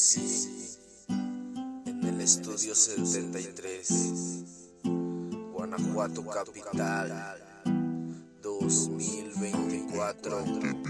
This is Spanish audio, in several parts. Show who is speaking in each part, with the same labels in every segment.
Speaker 1: sí, en el estudio 73, Guanajuato capital, 2024.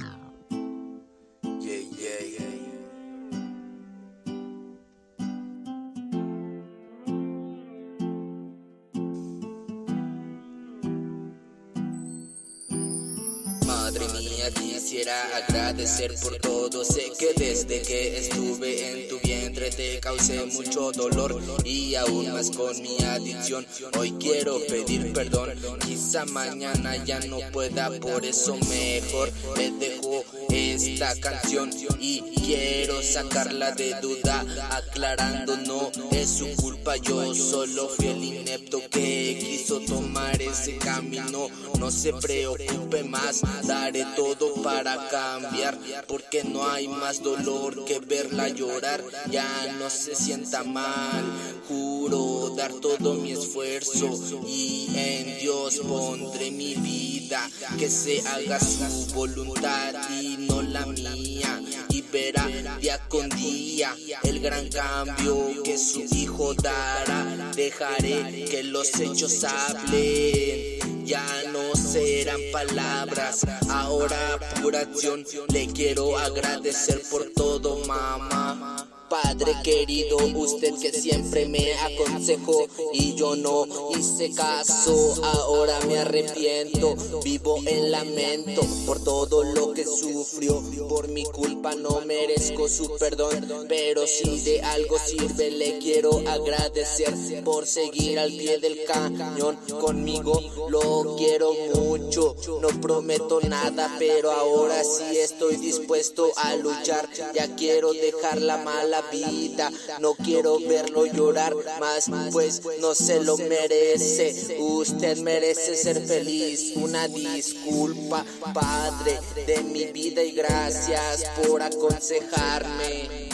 Speaker 2: Quisiera agradecer por todo. Sé que desde que estuve en tu vientre te causé mucho dolor y aún más con mi adicción. Hoy quiero pedir perdón. Quizá mañana ya no pueda, por eso mejor me dejo esta canción y quiero sacarla de duda, aclarando no es su culpa. Yo solo fui el inepto que quiso tomar ese camino. No se preocupe más, daré todo para cambiar, porque no hay más dolor que verla llorar. Ya no se sienta mal, juro dar todo mi esfuerzo y en Dios pondré mi vida, que se haga su voluntad y no la mía. Y verá día con día el gran cambio que su hijo dará. Dejaré que los hechos hablen. Ya no serán palabras, ahora pura acción. Le quiero agradecer por todo, mamá. Padre querido, usted que siempre me aconsejó y yo no hice caso, ahora me arrepiento, vivo en lamento por todo lo que sufrió, por mi culpa no merezco su perdón, pero si de algo sirve le quiero agradecer por seguir al pie del cañón conmigo, lo quiero mucho, no prometo nada, pero ahora sí estoy dispuesto a luchar, ya quiero dejar la mala No quiero verlo llorar más, pues no se lo merece. Usted merece ser feliz. Una disculpa, Padre, de mi vida y gracias por aconsejarme.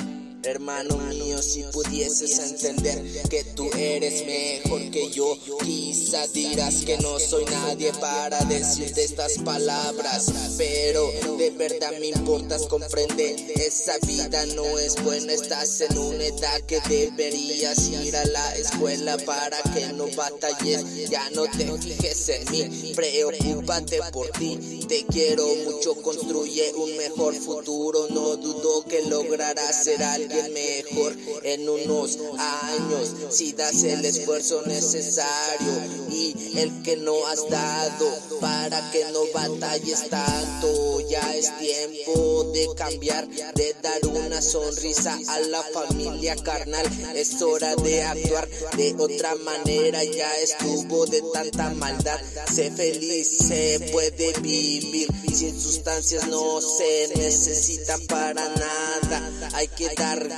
Speaker 2: Hermano mío, si pudieses entender que tú eres mejor que yo, quizá dirás que no soy nadie para decirte estas palabras, pero de verdad me importas comprender, esa vida no es buena, estás en una edad que deberías ir a la escuela para que no batalles, ya no te fijes en mí, preocúpate por ti, te quiero mucho, construye un mejor futuro, no dudo que lograrás ser alguien mejor en unos años. Si das el esfuerzo necesario y el que no has dado para que no batalles tanto. Ya es tiempo de cambiar de dar una sonrisa a la familia carnal. Es hora de actuar de otra manera. Ya estuvo de tanta maldad. Sé feliz se puede vivir. Sin sustancias no se necesita para nada. Hay que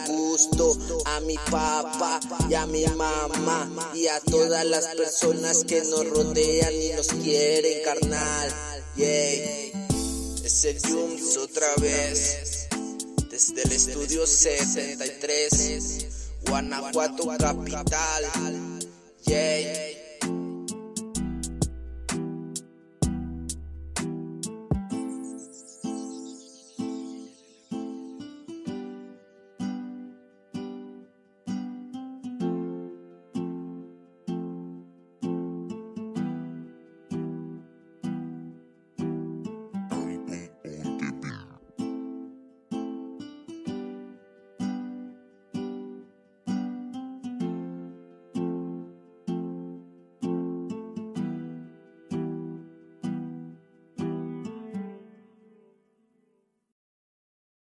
Speaker 2: gusto a mi papá y a mi mamá y a todas las personas que nos rodean y nos quieren, carnal. Yeah. Es el Jums otra vez, desde el estudio 73, Guanajuato capital. Yeah.